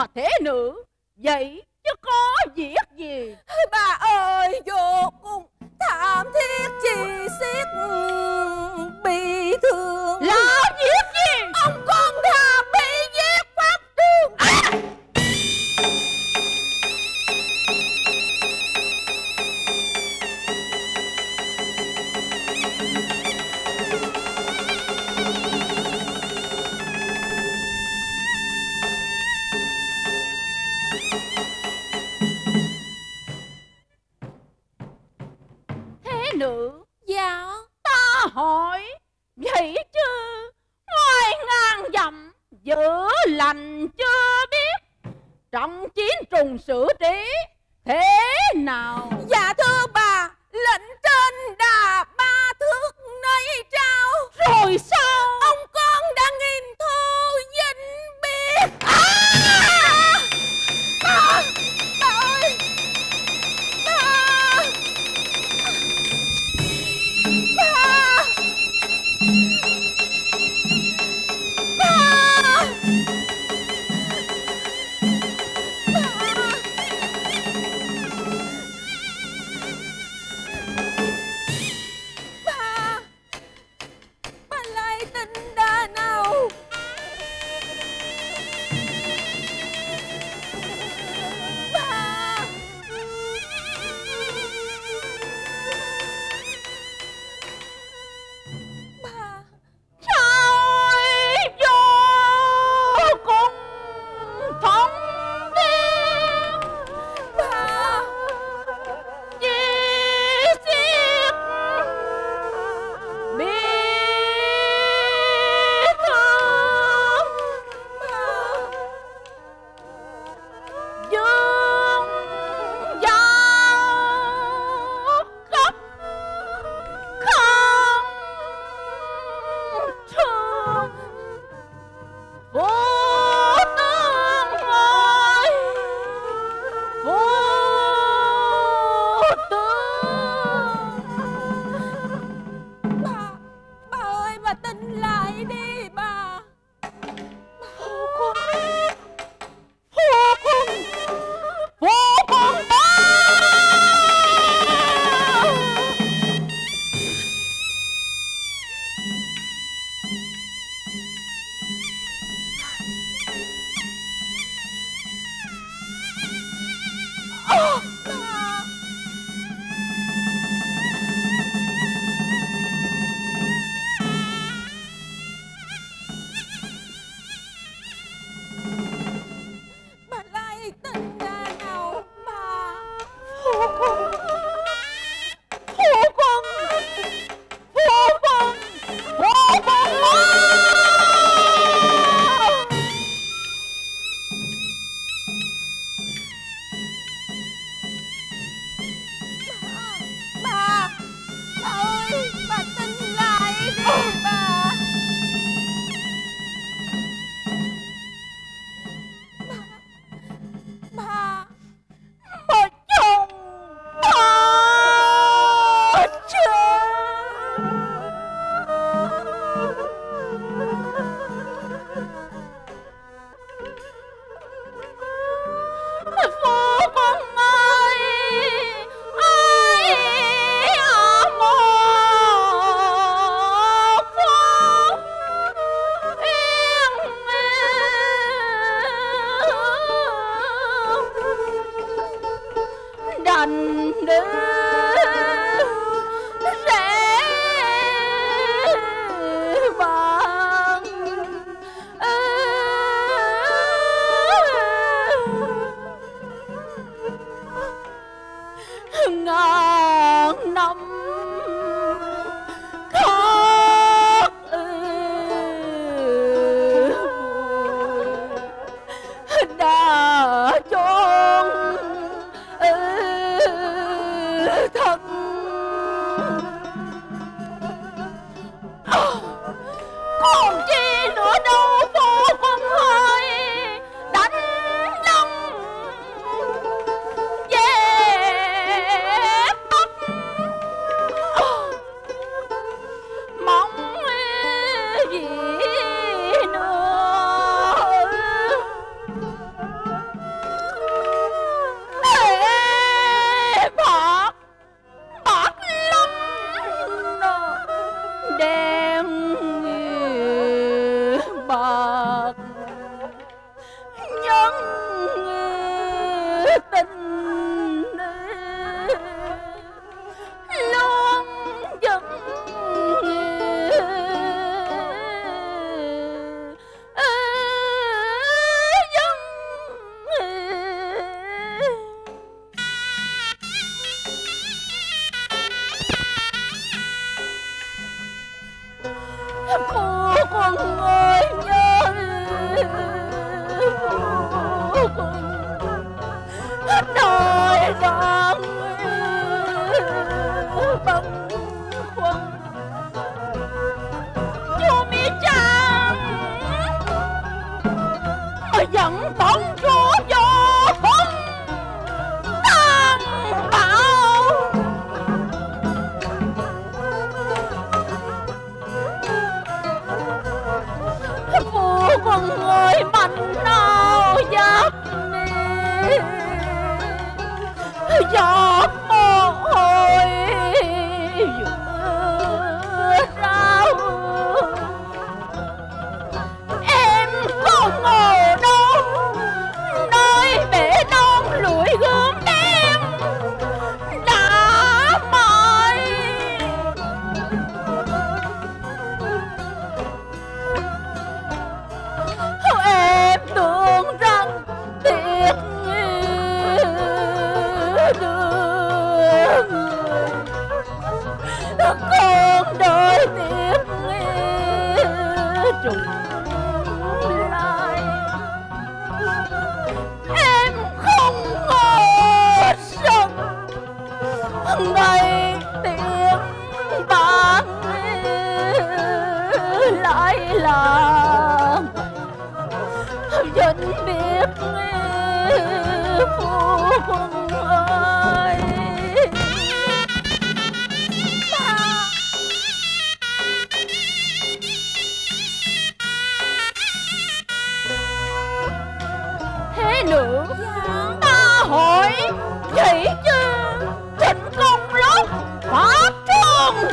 mà thế nữ? Vậy đồng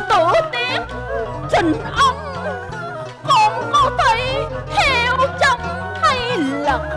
tử tiếc Trình ông Con có thấy theo trong hay lợn